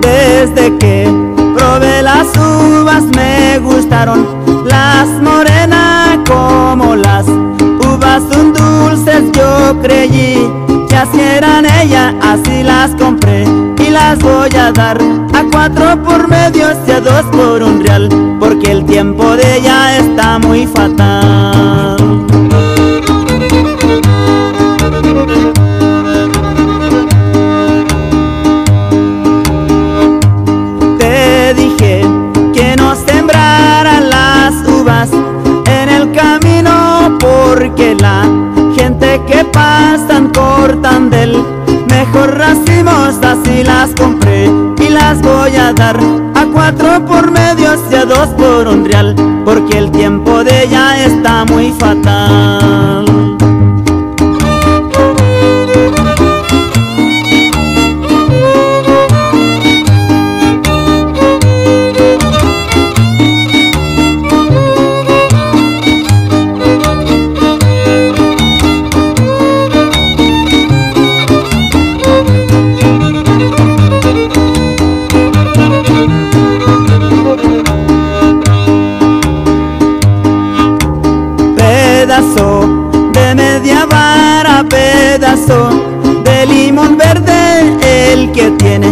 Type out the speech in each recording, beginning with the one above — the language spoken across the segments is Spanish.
Desde que probé las uvas me gustaron las morenas como las uvas. Son dulces yo creí que así eran ellas así las compré y las voy a dar. A cuatro por medio y a dos por un real porque el tiempo de ella está muy fatal. Mejor racimos las compré y las voy a dar a cuatro por medio y a dos por un real porque el tiempo de ella está muy fatal. De media vara, pedazo de limón verde, el que tiene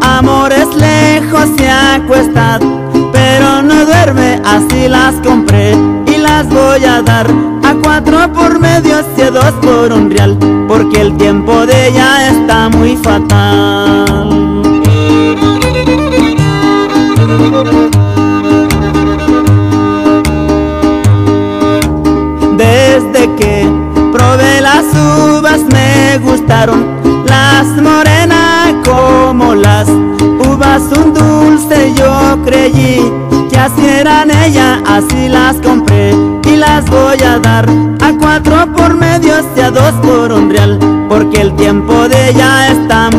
amores lejos se acuesta, pero no duerme, así las compré y las voy a dar a cuatro por medio y a dos por un real, porque el tiempo de ella está muy fatal. Las uvas me gustaron las morenas como las uvas un dulce yo creí que así eran ellas, así las compré y las voy a dar. A cuatro por medio y a dos por un real porque el tiempo de ella está